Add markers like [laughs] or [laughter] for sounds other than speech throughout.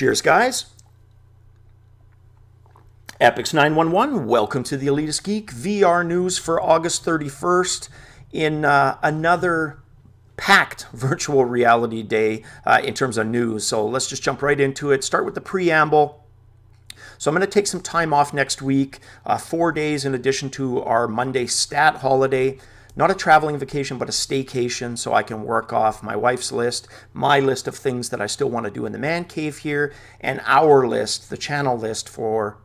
Cheers, guys. Epix911, welcome to the Elitist Geek VR news for August 31st in uh, another packed [laughs] virtual reality day uh, in terms of news. So let's just jump right into it. Start with the preamble. So I'm going to take some time off next week, uh, four days in addition to our Monday stat holiday not a traveling vacation, but a staycation, so I can work off my wife's list, my list of things that I still want to do in the man cave here, and our list, the channel list for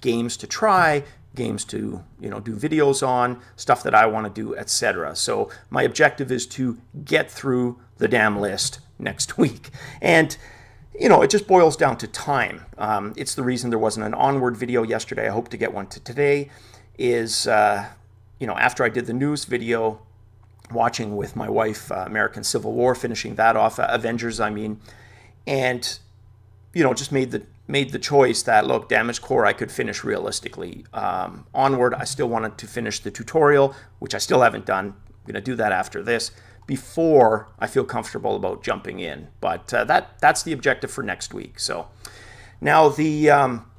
games to try, games to you know do videos on, stuff that I want to do, etc. So my objective is to get through the damn list next [laughs] week, and you know, it just boils down to time. Um, it's the reason there wasn't an onward video yesterday. I hope to get one to today. Is uh, you know, after I did the news video, watching with my wife uh, American Civil War, finishing that off, uh, Avengers, I mean, and you know, just made the made the choice that look, Damaged Core I could finish realistically. Um, onward, I still wanted to finish the tutorial, which I still haven't done. I'm gonna do that after this before I feel comfortable about jumping in. But uh, that that's the objective for next week. So now the um,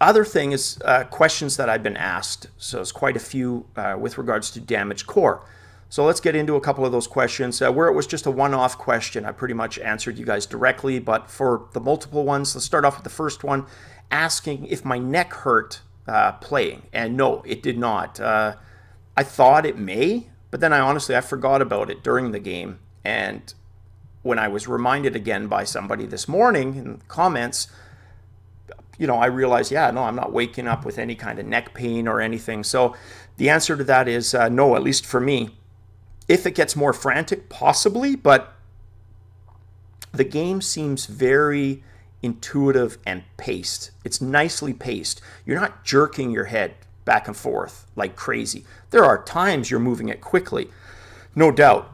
other thing is uh, questions that I've been asked. So it's quite a few uh, with regards to Damaged Core. So let's get into a couple of those questions. Uh, where it was just a one-off question, I pretty much answered you guys directly. But for the multiple ones, let's start off with the first one, asking if my neck hurt uh, playing. And no, it did not. Uh, I thought it may, but then I honestly I forgot about it during the game. And when I was reminded again by somebody this morning in comments, you know, I realized, yeah, no, I'm not waking up with any kind of neck pain or anything. So the answer to that is uh, no, at least for me. If it gets more frantic, possibly, but the game seems very intuitive and paced. It's nicely paced. You're not jerking your head back and forth like crazy. There are times you're moving it quickly, no doubt,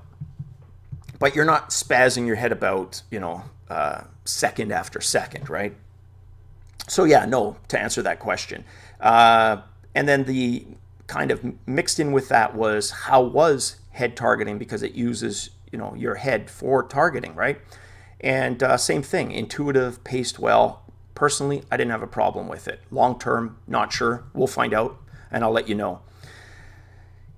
but you're not spazzing your head about, you know, uh, second after second, right? So yeah, no, to answer that question. Uh, and then the kind of mixed in with that was how was head targeting because it uses you know your head for targeting, right? And uh, same thing, intuitive, paced well. Personally, I didn't have a problem with it. Long term, not sure. We'll find out, and I'll let you know.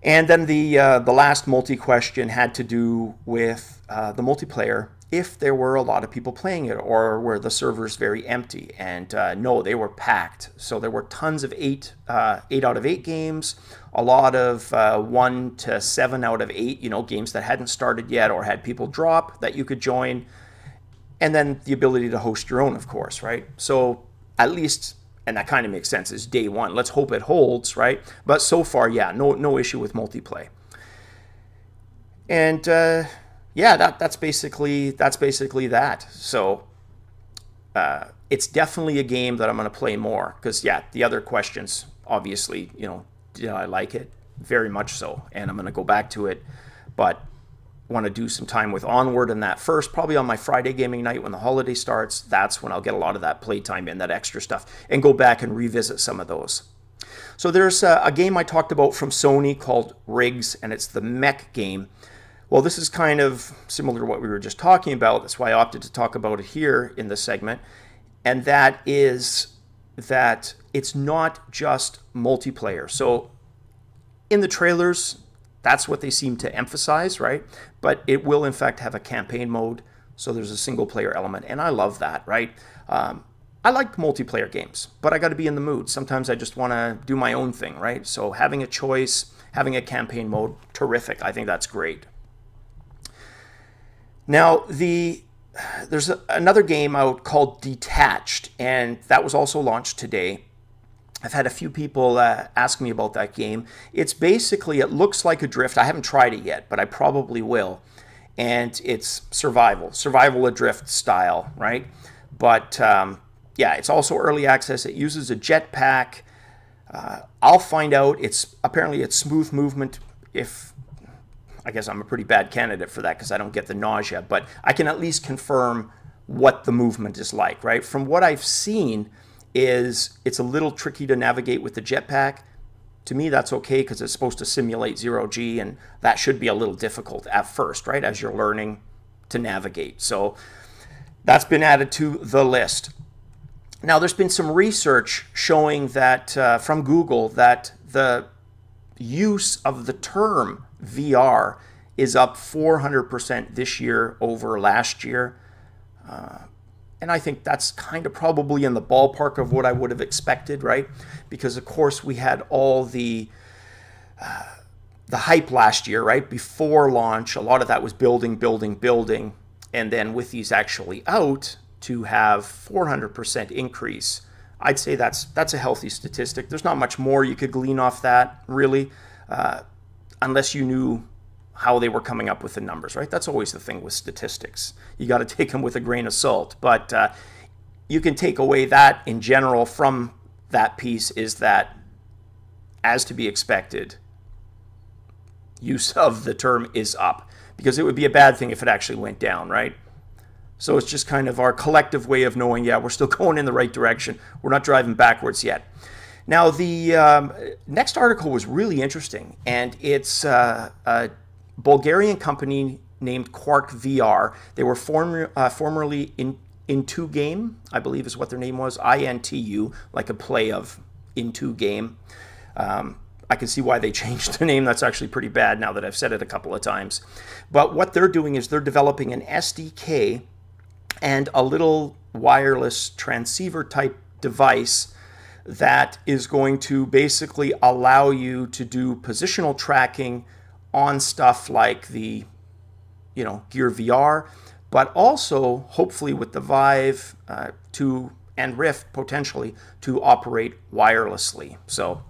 And then the uh, the last multi question had to do with uh, the multiplayer if there were a lot of people playing it or were the servers very empty. And uh, no, they were packed. So there were tons of eight, uh, eight out of eight games, a lot of uh, one to seven out of eight, you know, games that hadn't started yet or had people drop that you could join. And then the ability to host your own, of course, right? So at least, and that kind of makes sense, is day one. Let's hope it holds, right? But so far, yeah, no, no issue with multiplayer. And, uh, yeah, that that's basically that's basically that. So uh, it's definitely a game that I'm going to play more because yeah, the other questions obviously you know did I like it very much so, and I'm going to go back to it, but want to do some time with Onward and that first, probably on my Friday gaming night when the holiday starts. That's when I'll get a lot of that playtime in, that extra stuff, and go back and revisit some of those. So there's a, a game I talked about from Sony called Rigs, and it's the mech game. Well, this is kind of similar to what we were just talking about. That's why I opted to talk about it here in this segment. And that is that it's not just multiplayer. So in the trailers, that's what they seem to emphasize, right? But it will, in fact, have a campaign mode. So there's a single player element. And I love that, right? Um, I like multiplayer games, but I got to be in the mood. Sometimes I just want to do my own thing, right? So having a choice, having a campaign mode, terrific. I think that's great. Now, the there's a, another game out called Detached, and that was also launched today. I've had a few people uh, ask me about that game. It's basically, it looks like Adrift. I haven't tried it yet, but I probably will. And it's survival, survival Adrift style, right? But um, yeah, it's also early access. It uses a jetpack. Uh, I'll find out. It's apparently it's smooth movement. If I guess I'm a pretty bad candidate for that because I don't get the nausea, but I can at least confirm what the movement is like, right? From what I've seen is it's a little tricky to navigate with the jetpack. To me, that's okay because it's supposed to simulate zero G, and that should be a little difficult at first, right? As you're learning to navigate. So that's been added to the list. Now, there's been some research showing that uh, from Google that the use of the term VR is up 400% this year over last year. Uh, and I think that's kind of probably in the ballpark of what I would have expected, right? Because of course we had all the uh, the hype last year, right? Before launch, a lot of that was building, building, building, and then with these actually out to have 400% increase. I'd say that's that's a healthy statistic. There's not much more you could glean off that, really, uh, unless you knew how they were coming up with the numbers, right? That's always the thing with statistics. You got to [laughs] take them with a grain of salt. But uh, you can take away that in general from that piece is that, as to be expected, use of the term is up because it would be a bad thing if it actually went down, right? So it's just kind of our collective way of knowing, yeah, we're still [laughs] going in the right direction. We're not driving backwards yet. Now, the um, next article was really interesting, and it's uh, a Bulgarian company named Quark VR. They were former, uh, formerly in IntuGame, I believe is what their name was, I-N-T-U, like a play of Into Game. Um, I can see why they [laughs] changed the name. That's actually pretty bad now that I've said it a couple of times. But what they're doing is they're developing an SDK and a little wireless transceiver type device that is going to basically allow you to do positional tracking on stuff like the, you know, Gear VR, but also hopefully with the Vive uh, to and Rift potentially to operate wirelessly. So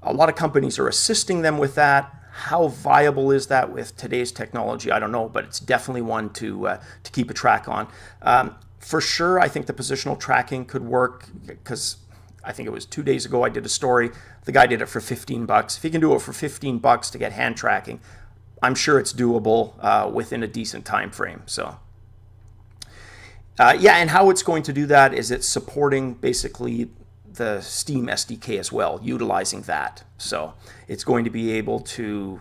a lot of companies are assisting them with that. How viable is that with today's technology? I don't know, but it's definitely one to uh, to keep a track on. Um, for sure, I think the positional tracking could work because I think it was two days ago I did a story. The guy did it for 15 bucks. If he can do it for 15 bucks to get hand tracking, I'm sure it's doable uh, within a decent time frame. So. Uh, yeah, and how it's going to do that is it's supporting basically the Steam SDK as well, utilizing that. So it's going to be able to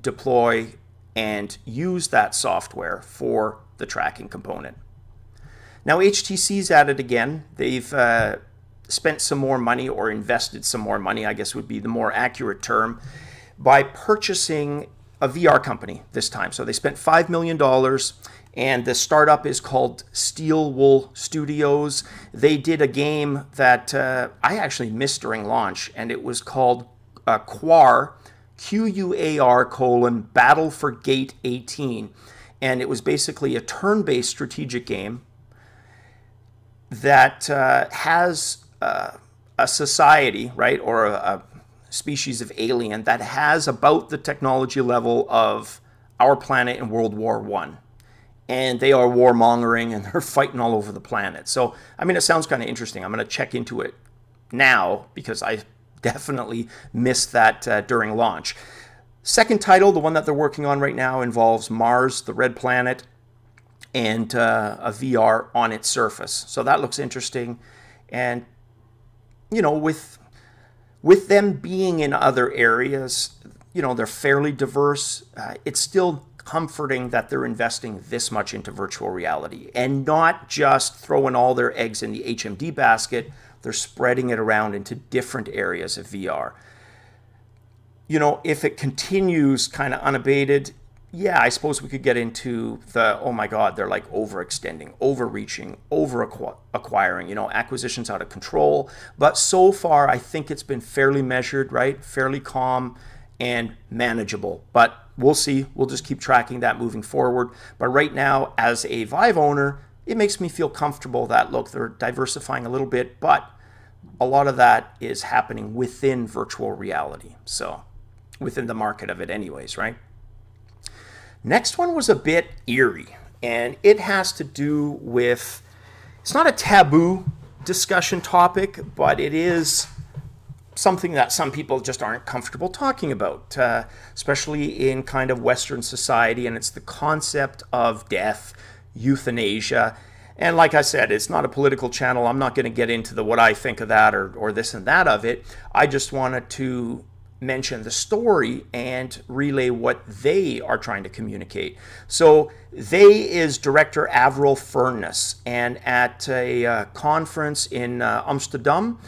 deploy and use that software for the tracking component. Now HTC's at it again. They've uh, spent some more money or invested some more money, I guess would be the more accurate term, by purchasing a VR company this time. So they spent $5 million and the startup is called Steel Wool Studios. They did a game that uh, I actually missed during launch and it was called uh, Quar, Q-U-A-R colon Battle for Gate 18. And it was basically a turn-based strategic game that uh, has uh, a society, right, or a, a species of alien that has about the technology level of our planet in World War One, and they are warmongering and [laughs] they're fighting all over the planet. So, I mean, it sounds kind of interesting. I'm going to check into it now because I [laughs] definitely missed that uh, during launch. Second title, the one that they're working on right now, involves Mars, the red planet, and uh, a VR on its surface. So that looks interesting. And you know, with with them being in other areas, you know, they're fairly diverse. Uh, it's still comforting that they're investing this much into virtual reality and not just throwing all their eggs in the HMD basket. They're spreading it around into different areas of VR. You know, if it continues kind of unabated, yeah, I suppose we could get into the oh my god, they're like overextending, overreaching, over acquiring, you know, acquisitions out of control. But so far, I think it's been fairly measured, right? Fairly calm and manageable. But we'll see. We'll just keep tracking that moving forward. But right now, as a Vive owner, it makes me feel comfortable that look, they're diversifying a little bit, but a lot of that is happening within virtual reality. So, within the market of it, anyways, right? Next one was a bit eerie, and it has to do with it's not a taboo discussion topic, but it is something that some people just aren't comfortable talking about, uh, especially in kind of Western society, and it's the concept of death, euthanasia. And like I said, it's not a political channel. I'm not going to get into the what I think of that or, or this and that of it. I just wanted to mention the story and relay what they are trying to communicate. So they is director Avril Furness, and at a uh, conference in uh, Amsterdam,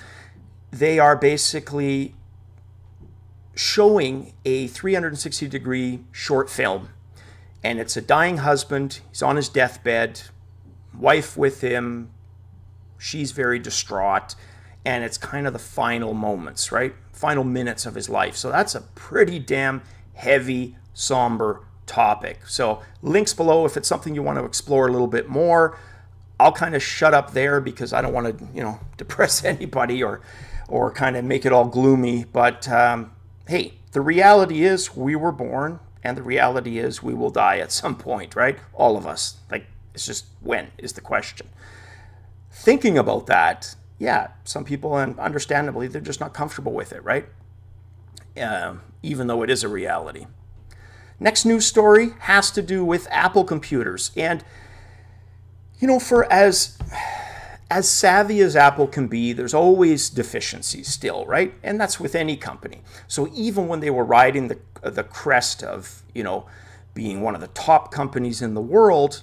they are basically showing a 360 degree short film. And it's a dying husband, he's on his deathbed, wife with him, she's very distraught, and it's kind of the final moments, right? Final minutes of his life. So that's a pretty damn heavy, somber topic. So links below if it's something you want to explore a little bit more. I'll kind of shut up there because I don't want to, you know, [laughs] depress anybody or or kind of make it all gloomy. But um, hey, the reality is we were born, and the reality is we will die at some point, right? All of us. Like it's just when is the question. Thinking about that, yeah, some people, and understandably, they're just not comfortable with it, right? Uh, even though it is a reality. Next news story has to do with Apple computers. And, you know, for as as savvy as Apple can be, there's always deficiencies still, right? And that's with any company. So even when they were riding the the crest of, you know, being one of the top companies in the world,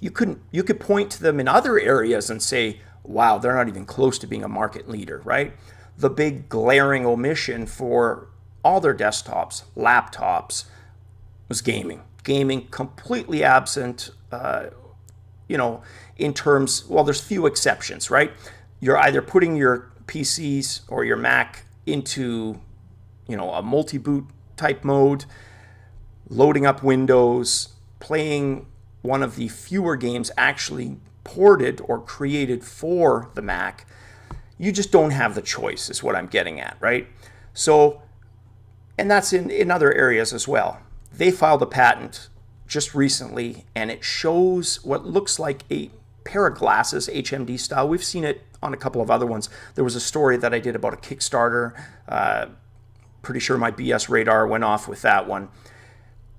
you couldn't you could point to them in other areas and say, "Wow, they're not even close to being a market leader," right? The big glaring omission for all their desktops, laptops, was gaming. Gaming completely absent, uh, you know, in terms, well, there's few exceptions, right? You're either putting your PCs or your Mac into, you know, a multi-boot type mode, loading up Windows, playing one of the fewer games actually ported or created for the Mac. You just don't have the choice, is what I'm getting at, right? So, and that's in, in other areas as well. They filed a patent just recently, and it shows what looks like a pair of glasses, HMD style. We've seen it on a couple of other ones. There was a story that I did about a Kickstarter. Uh, pretty sure my BS radar went off with that one.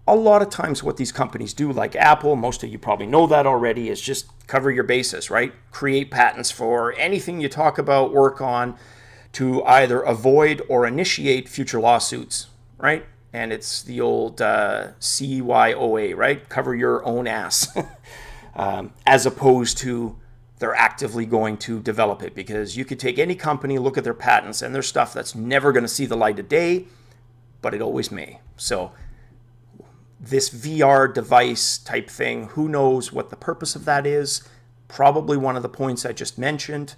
A lot of times, what these companies do, like Apple, most of you probably know that already, is just cover your bases, right? Create patents for anything you talk about, work on to either avoid or initiate future lawsuits, right? and it's the old uh, CYOA, right? Cover your own ass, [laughs] um, as opposed to they're actively going to develop it because you could take any company, look at their patents and their stuff that's never going to see the light of day, but it always may. So this VR device type thing, who knows what the purpose of that is? Probably one of the points I just mentioned.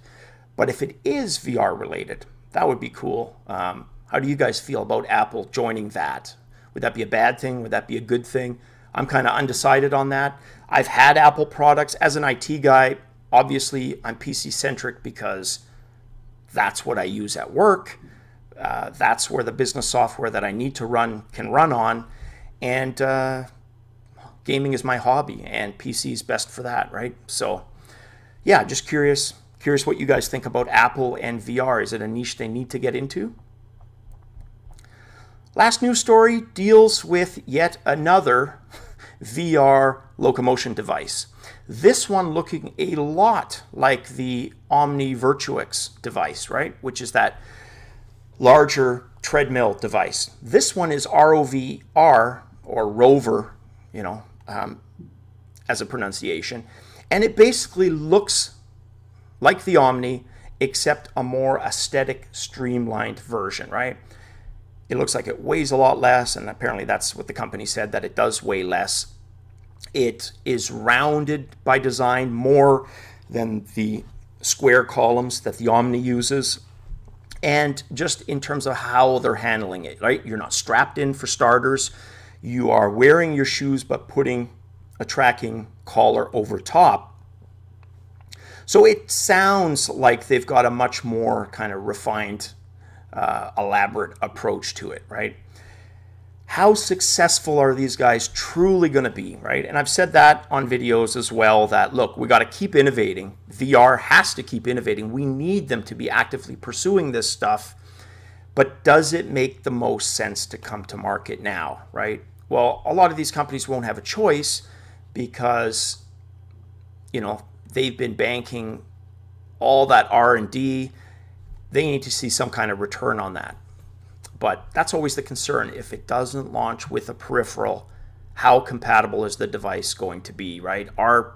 But if it is VR related, that would be cool. Um, how do you guys feel about Apple joining that? Would that be a bad thing? Would that be a good thing? I'm kind of undecided on that. I've had Apple products as an IT guy. Obviously, I'm PC centric because that's what I use at work. Uh, that's where the business software that I need to run can run on. And uh, gaming is my hobby, and PC is best for that, right? So, yeah, just curious. Curious what you guys think about Apple and VR. Is it a niche they need to get into? Last news story deals with yet another [laughs] VR locomotion device. This one looking a lot like the Omni Virtuix device, right? Which is that larger treadmill device. This one is ROVR or Rover, you know, um, as a pronunciation. And it basically looks like the Omni, except a more aesthetic, streamlined version, right? It looks like it weighs a lot less, and apparently that's what the company said that it does weigh less. It is rounded by design more than the square columns that the Omni uses. And just in terms of how they're handling it, right? You're not strapped in for starters. You are wearing your shoes but putting a tracking collar over top. So it sounds like they've got a much more kind of refined uh, elaborate approach to it, right? How successful are these guys truly going to be, right? And I've said that on videos as well that look, we got to keep innovating. VR has to keep innovating. We need them to be actively pursuing this stuff. But does it make the most sense to come to market now, right? Well, a lot of these companies won't have a choice because you know, they've been banking all that R&D they need to see some kind of return on that. but that's always the concern. If it doesn't launch with a peripheral, how compatible is the device going to be, right? Are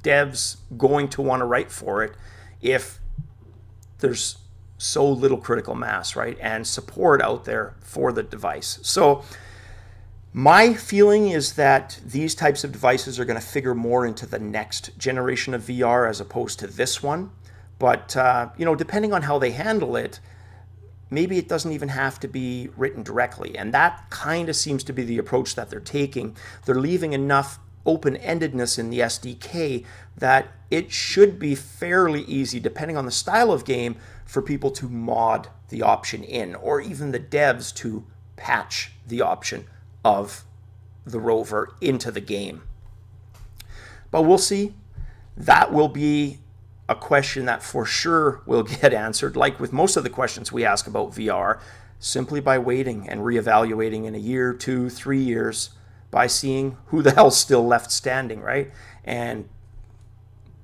devs going to want to write for it if there's so little critical mass, right? And support out there for the device. So my feeling is that these types of devices are going to figure more into the next generation of VR as opposed to this one. But, uh, you know, depending on how they handle it, maybe it doesn't even have to be written directly. And that kind of seems to be the approach that they're taking. They're leaving enough open endedness in the SDK that it should be fairly easy, depending on the style of game, for people to mod the option in, or even the devs to patch the option of the rover into the game. But we'll see. That will be a question that for sure will [laughs] get answered, like with most of the questions we ask about VR, simply by waiting and reevaluating in a year, two, three years by seeing who the [laughs] hell's still left standing, right? And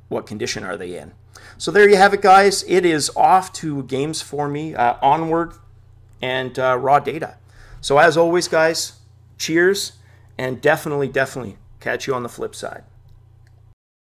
what condition are they in? So there you have it, guys. It is off to games for me, uh, onward, and uh, raw data. So as always, guys, cheers, and definitely, definitely catch you on the flip side.